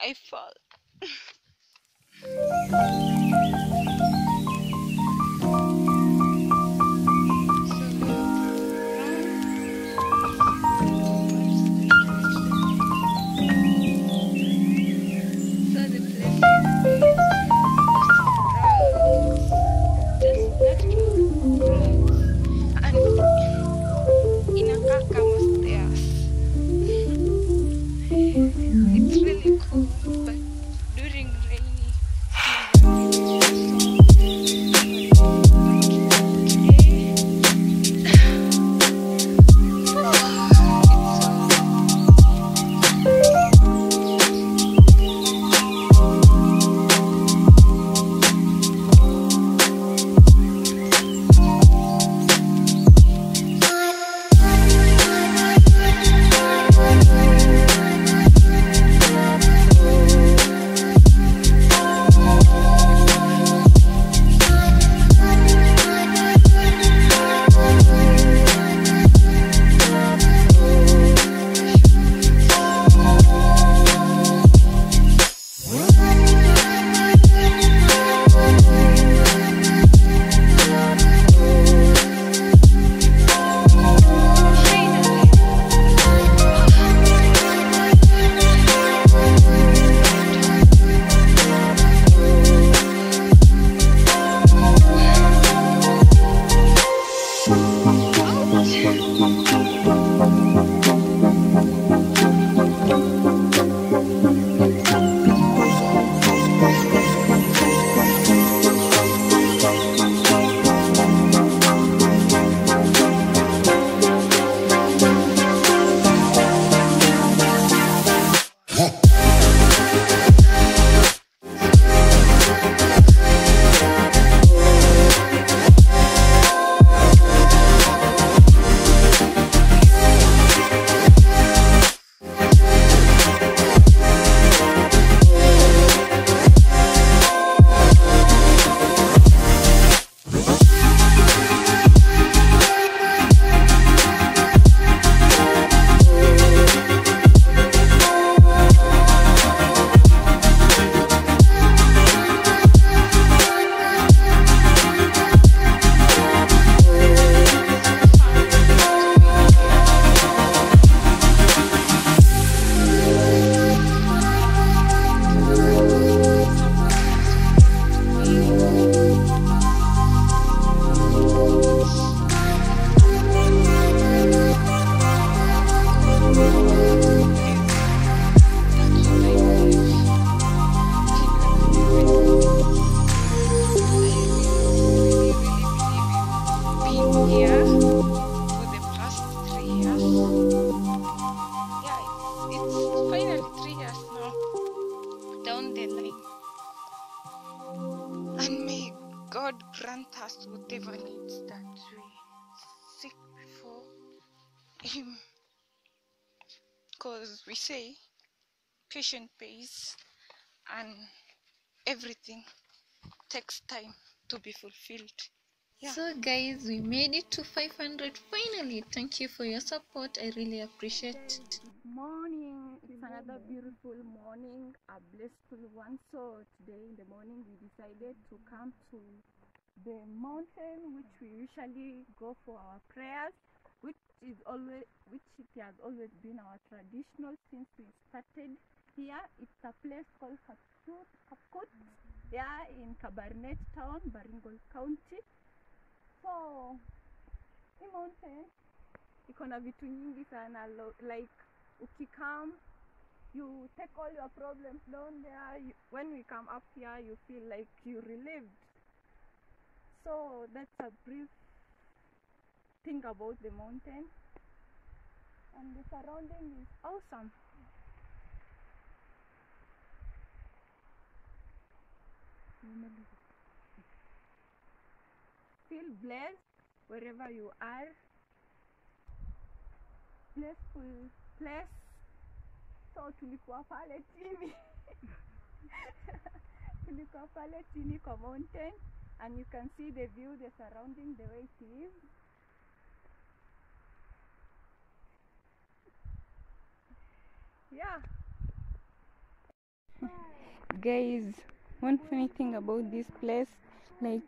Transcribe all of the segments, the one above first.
I fall. And mm. may God grant us whatever needs that we seek before Him. Because we say patient pays and everything takes time to be fulfilled. Yeah. So guys, we made it to 500 finally. Thank you for your support. I really appreciate it. Another beautiful morning a blissful one. So today in the morning we decided to come to the mountain which we usually go for our prayers which is always which it has always been our traditional since we started here. It's a place called Kapsut, Kapkut yeah in Kabarnet town Baringo county. So hii mountain iko na vitu nyingi sana like ukikam you take all your problems down there. You, when we come up here you feel like you're relieved. So that's a brief thing about the mountain. And the surrounding is awesome. Feel blessed wherever you are. Blissful place so tulikuwa pale chini. Tulikuwa pale chini kwa mountain and you can see the view the surrounding the way it is. Yeah. Guys one funny thing about this place like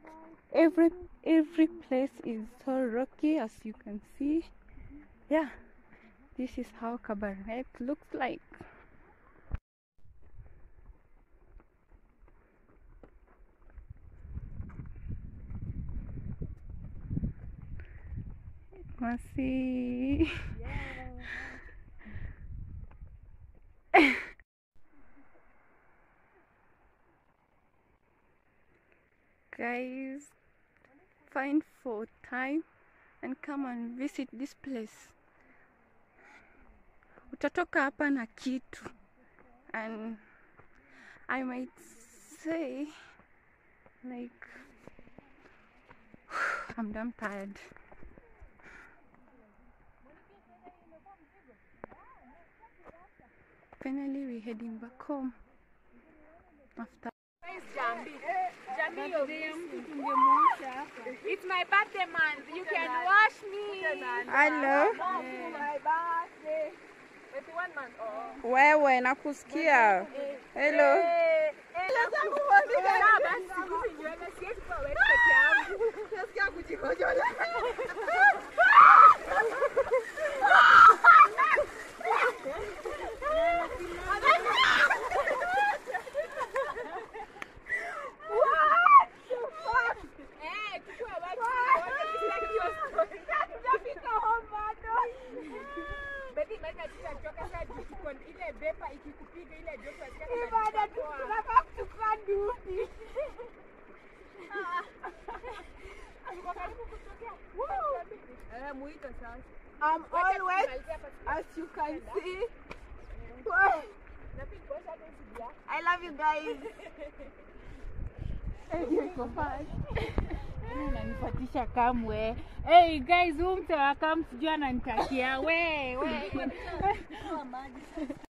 every every place is so rocky as you can see. Yeah this is how Kabarnet looks like. Masih guys find for time and come and visit this place utatoka hapa na kitu and i might say like i'm damn tired finally we're heading back home after It's my birthday month. You can wash me. Hello. My wewe nakusikia. Hello. I'm all wet, as you can see. Na pia kuosha hata hizi bia. I love you guys. unanipatisha kamwe. Hey guys huu mtu wa kam sijui ananitakia. We we